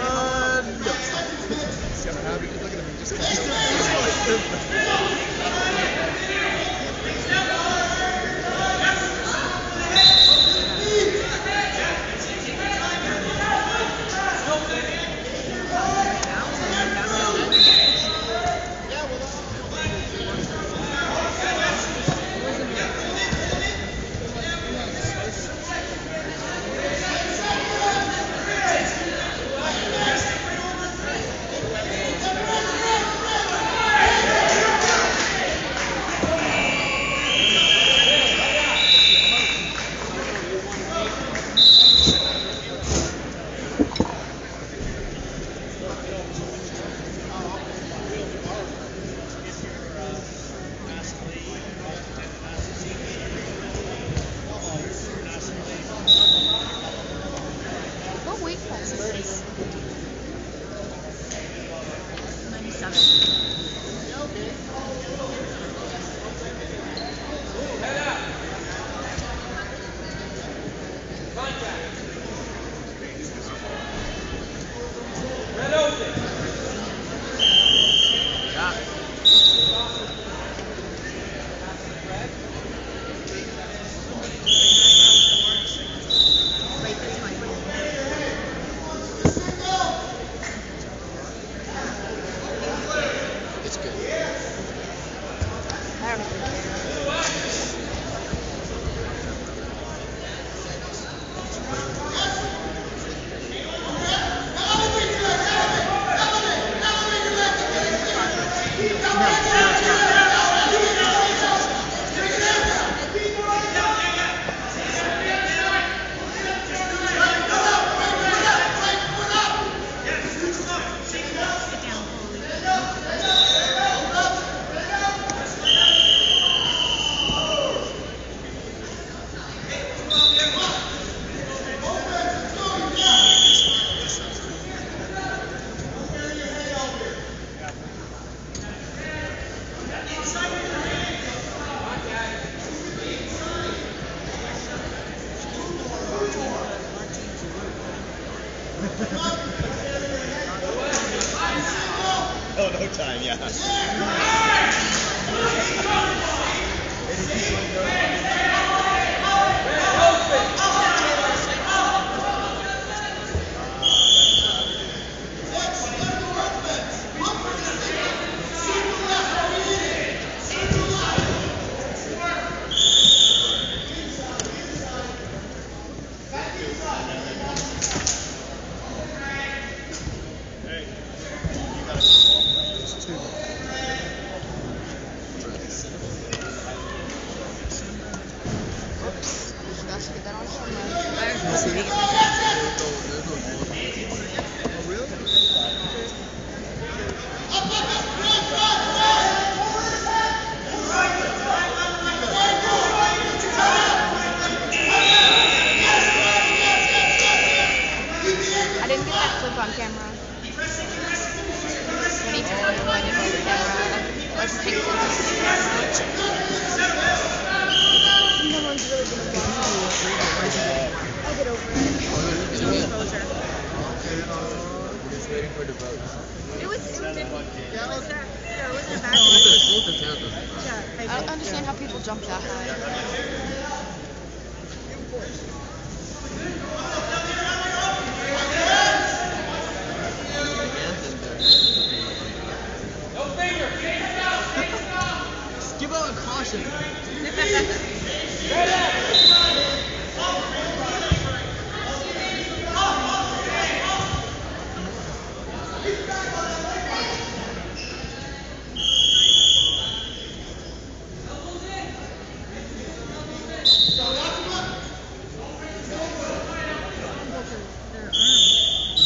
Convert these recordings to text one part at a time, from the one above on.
Uh, no. Got a. Look at him. He just He's Right, Oh, no time, yeah. Oops. Forgot to get that on camera. Oh, We're just waiting for the votes. It was, it was, it was that, yeah, it wasn't a bad Both one. the, both the tandem. Yeah, I don't understand how people jump that high.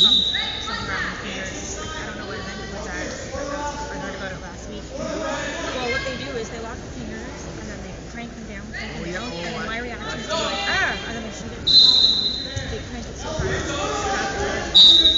from some grandma's favorites. I don't know what event it was at. I heard about it last week. Well, what they do is they lock the fingers and then they crank them down. Crank them down and then my reaction is to be like, ah! And then they shoot it. They crank it so hard.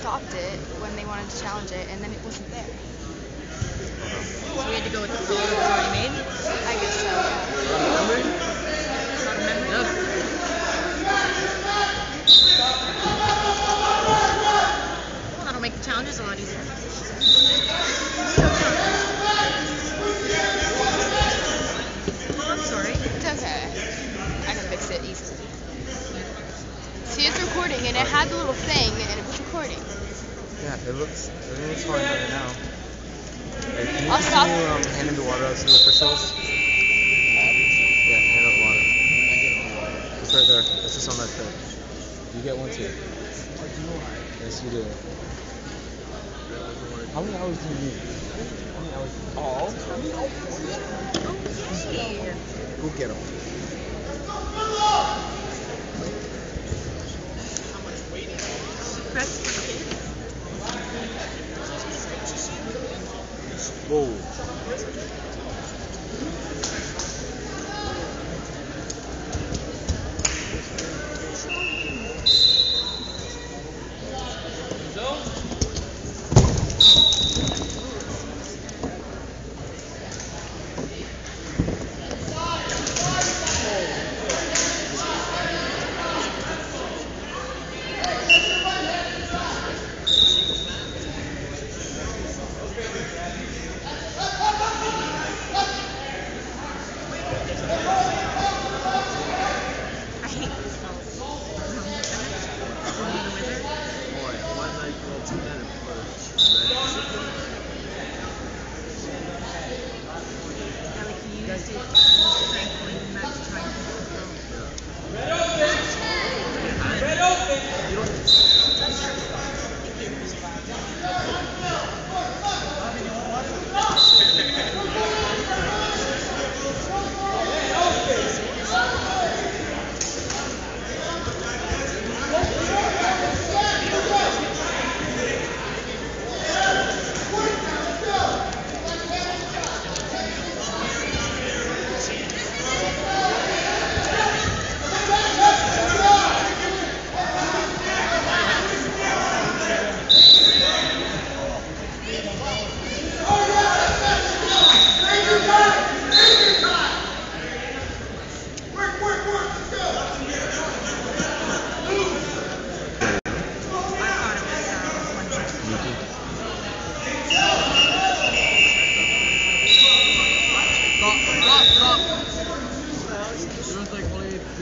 Unlocked it when they wanted to challenge it, and then it wasn't there. So we had to go with the code that was already made. I guess so. Yeah. Not a memory. Yeah. Well, that'll make the challenges a lot easier. Oh, I'm sorry. It's okay. I can fix it easily. See, it's recording, and it had the little thing, and it was recording. Yeah, it looks it looks fine right now. Can you I'll stop. continue, um, handing the water out to the officials? Yeah, hand out the water. It's right there. It's just on that tray. You get one too. Yes, you do. How many hours do you need? How many hours? All? Go get them. Press for the Whoa. Like he used it.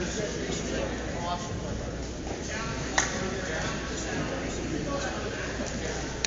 Thank you.